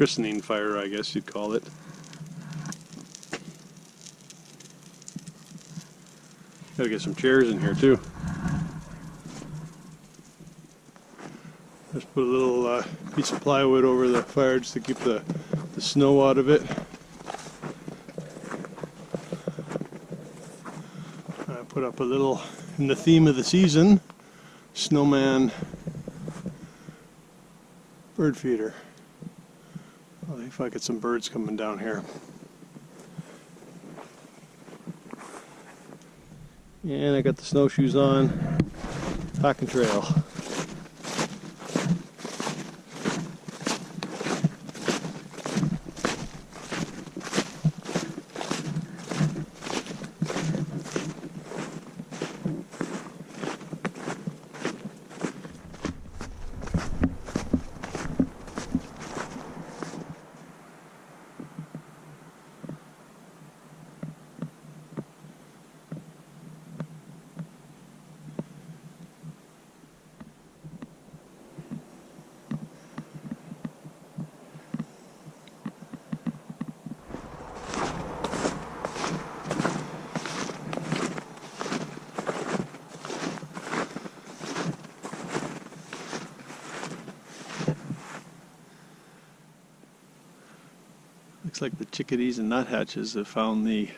christening fire, I guess you'd call it. Gotta get some chairs in here too. Just put a little uh, piece of plywood over the fire just to keep the, the snow out of it. I put up a little, in the theme of the season, snowman bird feeder. If I get some birds coming down here. And I got the snowshoes on, hiking trail. Like the chickadees and nuthatches have found the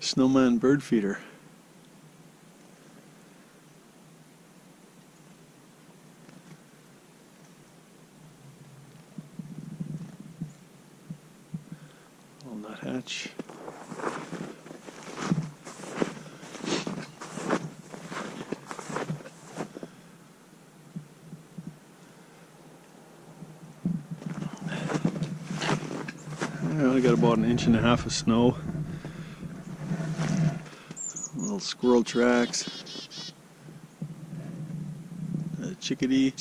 snowman bird feeder. Little nuthatch. Got about an inch and a half of snow. Little squirrel tracks. A chickadee.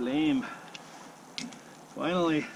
Flame. Finally.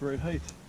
Right height.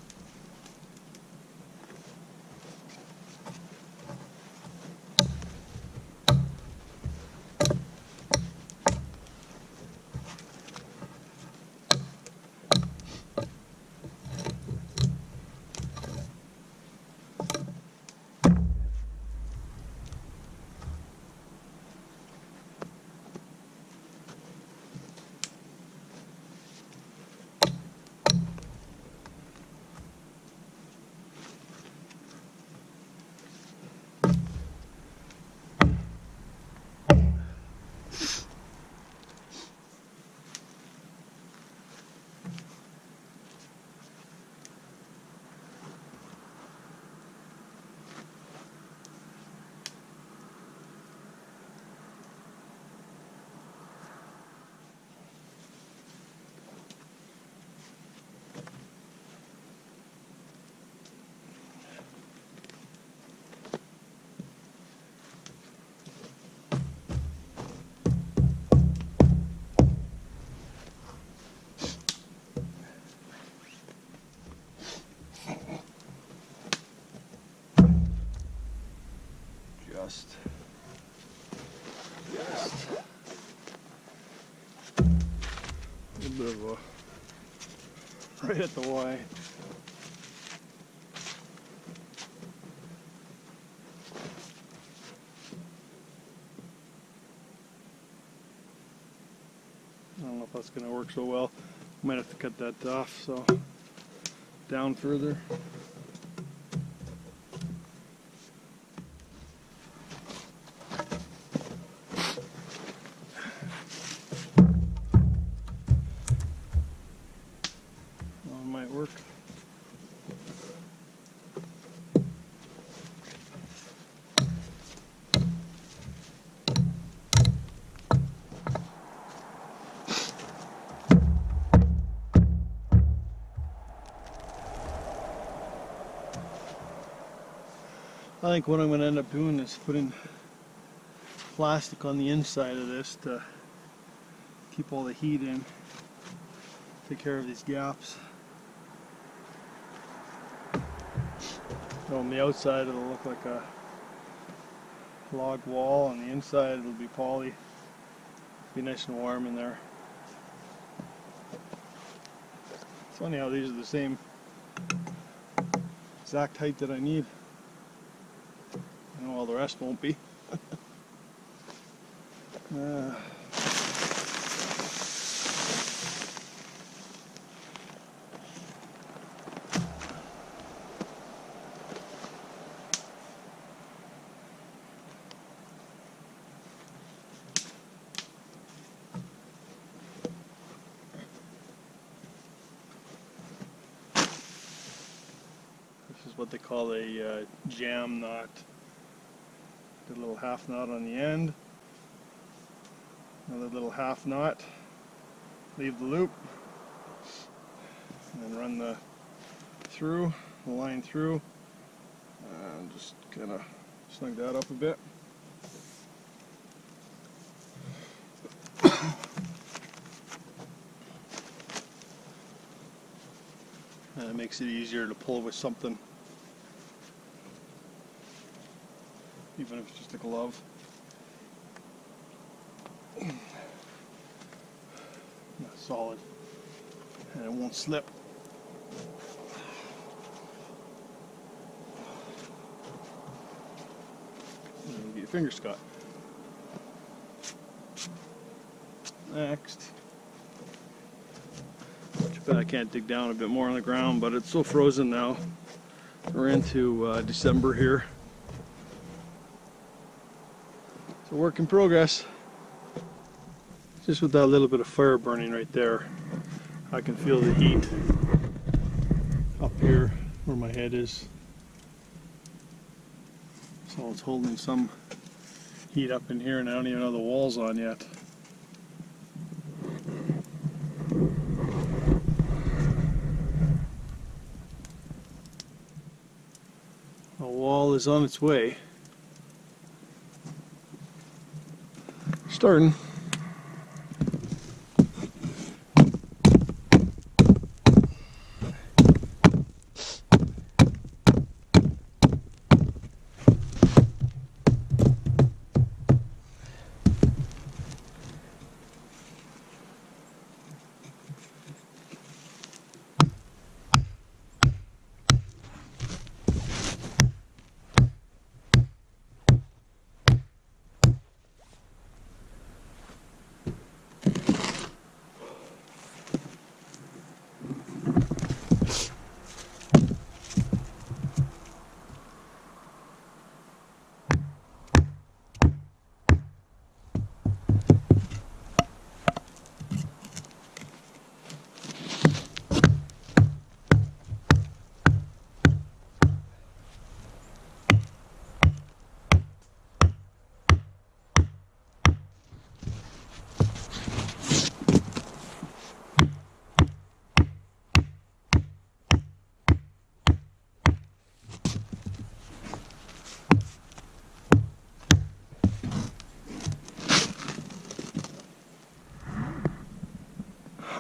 Just. Just. A bit of a. Right at the Y. I don't know if that's going to work so well. Might have to cut that off, so down further. I think what I'm going to end up doing is putting plastic on the inside of this to keep all the heat in, take care of these gaps. So on the outside it'll look like a log wall, on the inside it'll be poly. Be nice and warm in there. It's funny how these are the same exact height that I need. The rest won't be. Uh, This is what they call a uh, jam knot. Little half knot on the end. Another little half knot. Leave the loop. And then run the through, the line through. And just kind of snug that up a bit. And it makes it easier to pull with something. Even if it's just a glove. That's solid. And it won't slip. And get your fingers cut. Next. Too bad I can't dig down a bit more on the ground, but it's so frozen now. We're into uh, December here. It's a work in progress. Just with that little bit of fire burning right there, I can feel the heat up here where my head is. So it's holding some heat up in here and I don't even know the wall's on yet. The wall is on its way. Starting.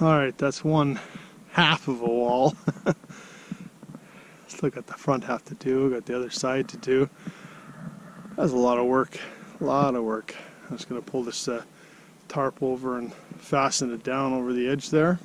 All right, that's one half of a wall. Still got the front half to do, got the other side to do. That's a lot of work, a lot of work. I'm just gonna pull this uh, tarp over and fasten it down over the edge there.